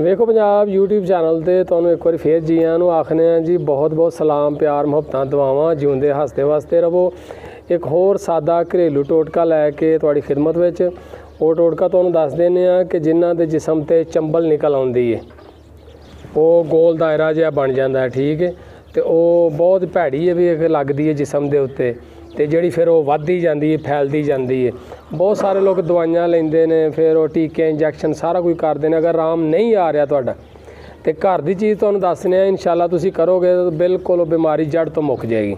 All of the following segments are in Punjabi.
ਵੇਖੋ ਪੰਜਾਬ YouTube ਚੈਨਲ ਤੇ ਤੁਹਾਨੂੰ ਇੱਕ ਵਾਰੀ ਫੇਰ ਜੀ ਆਇਆਂ ਨੂੰ ਆਖਨੇ ਆ ਜੀ, ਬਹੁਤ ਬਹੁਤ ਸਲਾਮ, ਪਿਆਰ, ਮੁਹੱਬਤਾਂ, ਦੁਆਵਾਂ, ਜਿਉਂਦੇ, ਹੱਸਦੇ ਵਾਸਤੇ ਰਵੋ ਇੱਕ ਹੋਰ ਸਾਦਾ ਘਰੇਲੂ ਟੋਟਕਾ ਲੈ ਕੇ ਤੁਹਾਡੀ ਖਿਦਮਤ ਵਿੱਚ, ਉਹ ਟੋਟਕਾ ਤੁਹਾਨੂੰ ਦੱਸ ਦਿੰਦੇ ਆ ਕਿ ਜਿਨ੍ਹਾਂ ਦੇ ਜਿਸਮ ਤੇ ਚੰਬਲ ਨਿਕਲ ਆਉਂਦੀ ਹੈ ਉਹ ਗੋਲ ਦਾਇਰਾ ਜਿਹਾ ਬਣ ਜਾਂਦਾ ਹੈ, ਠੀਕ ਹੈ ਤੇ ਉਹ ਬਹੁਤ ਭੈੜੀ ਹੈ ਵੀ ਲੱਗਦੀ ਹੈ ਜਿਸਮ ਦੇ ਉੱਤੇ। ਤੇ ਜਿਹੜੀ ਫਿਰ ਉਹ ਵੱਧਦੀ ਜਾਂਦੀ ਹੈ ਫੈਲਦੀ ਜਾਂਦੀ ਹੈ ਬਹੁਤ ਸਾਰੇ ਲੋਕ ਦਵਾਈਆਂ ਲੈਂਦੇ ਨੇ, ਫਿਰ ਉਹ ਟੀਕੇ, ਇੰਜੈਕਸ਼ਨ ਸਾਰਾ ਕੁਝ ਕਰਦੇ ਨੇ, ਅਗਰ ਆਰਾਮ ਨਹੀਂ ਆ ਰਿਹਾ ਤੁਹਾਡਾ। ਤੇ ਘਰ ਦੀ ਚੀਜ਼ ਤੁਹਾਨੂੰ ਦੱਸਨੇ ਆ, ਇਨਸ਼ਾਅੱਲਾ ਤੁਸੀਂ ਕਰੋਗੇ ਤਾਂ ਬਿਲਕੁਲ ਉਹ ਬਿਮਾਰੀ ਜੜ ਤੋਂ ਮੁੱਕ ਜਾਏਗੀ।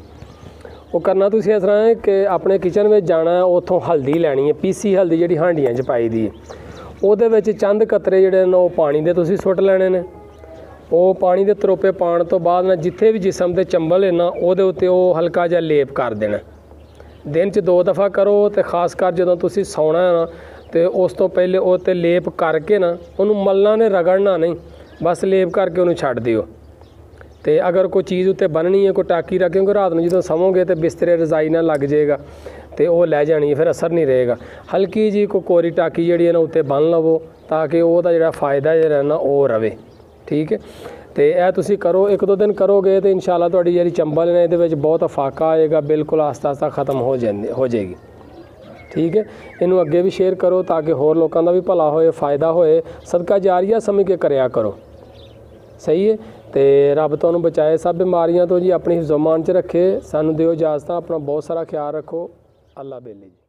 ਉਹ ਕਰਨਾ ਤੁਸੀਂ ਇਸ ਤਰ੍ਹਾਂ ਹੈ ਕਿ ਆਪਣੇ ਕਿਚਨ ਵਿੱਚ ਜਾਣਾ ਉੱਥੋਂ ਹਲਦੀ ਲੈਣੀ ਹੈ, ਪੀਸੀ ਹਲਦੀ ਜਿਹੜੀ ਹਾਂਡੀਆਂ 'ਚ ਪਾਈ ਦੀ ਹੈ। ਉਹਦੇ ਵਿੱਚ ਚੰਦ ਕਤਰੇ ਜਿਹੜੇ ਨੇ, ਉਹ ਪਾਣੀ ਦੇ ਤੁਸੀਂ ਸੁੱਟ ਲੈਣੇ ਨੇ। ਉਹ ਪਾਣੀ ਦੇ ਤਰੋਪੇ ਪਾਣ ਤੋਂ ਬਾਅਦ ਨਾ ਜਿੱਥੇ ਵੀ ਜਿਸਮ ਦੇ ਚੰਬਲ ਹੈ ਨਾ, ਉਹਦੇ ਉੱਤੇ ਉਹ ਹਲਕਾ ਜਿਹਾ ਲੇਪ ਕਰ ਦੇਣਾ। ਦਿਨ 'ਚ ਦੋ ਦਫਾ ਕਰੋ ਤੇ ਖਾਸ ਕਰ ਜਦੋਂ ਤੁਸੀਂ ਸੌਣਾ ਨਾ, ਤੇ ਉਸ ਤੋਂ ਪਹਿਲੇ ਉਹ ਤੇ ਲੇਪ ਕਰਕੇ ਨਾ, ਉਹਨੂੰ ਮਲਣਾ ਨੇ ਰਗੜਨਾ ਨਹੀਂ, ਬਸ ਲੇਪ ਕਰਕੇ ਉਹਨੂੰ ਛੱਡ ਦਿਓ। ਤੇ ਅਗਰ ਕੋਈ ਚੀਜ਼ ਉੱਤੇ ਬੰਨਣੀ ਹੈ, ਕੋਈ ਟਾਕੀ ਰੱਖ, ਕਿਉਂਕਿ ਰਾਤ ਨੂੰ ਜਦੋਂ ਸੌਵੋਗੇ ਤੇ ਬਿਸਤਰੇ ਰਜ਼ਾਈ ਨਾਲ ਲੱਗ ਜਾਏਗਾ ਤੇ ਉਹ ਲੈ ਜਾਣੀ ਹੈ, ਫਿਰ ਅਸਰ ਨਹੀਂ ਰਹੇਗਾ। ਹਲਕੀ ਜੀ ਕੋਈ ਕੋਰੀ ਟਾਕੀ ਜਿਹੜੀ ਹੈ ਨਾ, ਉੱਤੇ ਬੰਨ ਲਵੋ, ਤਾਂ ਕਿ ਉਹਦਾ ਜਿਹੜਾ ਫਾਇਦਾ ਜਿਹੜਾ ਨਾ, ਉਹ ਰਵੇ। ਠੀਕ ਹੈ? ਤੇ ਇਹ ਤੁਸੀਂ ਕਰੋ, ਇੱਕ ਦੋ ਦਿਨ ਕਰੋਗੇ ਤੇ ਇਨਸ਼ਾਅੱਲਾ ਤੁਹਾਡੀ ਜਿਹੜੀ ਚੰਬਲ ਨੇ ਇਹਦੇ ਵਿੱਚ ਬਹੁਤ ਅਫਾਕਾ ਆਏਗਾ, ਬਿਲਕੁਲ ਆਸਤਾ ਆਸਤਾ ਖਤਮ ਹੋ ਜਾਂਦੀ, ਹੋ ਜਾਏਗੀ। ਠੀਕ ਹੈ? ਇਹਨੂੰ ਅੱਗੇ ਵੀ ਸ਼ੇਅਰ ਕਰੋ ਤਾਂ ਕਿ ਹੋਰ ਲੋਕਾਂ ਦਾ ਵੀ ਭਲਾ ਹੋਏ, ਫਾਇਦਾ ਹੋਏ। ਸਦਕਾ ਜਾਰੀਆ ਸਮਝ ਕੇ ਕਰਿਆ ਕਰੋ। ਸਹੀ ਹੈ? ਤੇ ਰੱਬ ਤੁਹਾਨੂੰ ਬਚਾਏ, ਸਭ ਬਿਮਾਰੀਆਂ ਤੋਂ ਜੀ ਆਪਣੀ ਹਿਫਜ਼ਮਾਨ ਚ ਰੱਖੇ। ਸਾਨੂੰ ਦਿਓ ਇਜਾਜ਼ਤ, ਆਪਣਾ ਬਹੁਤ ਸਾਰਾ ਖਿਆਲ ਰੱਖੋ। ਅੱਲਾ ਬੇਲੀ ਜੀ।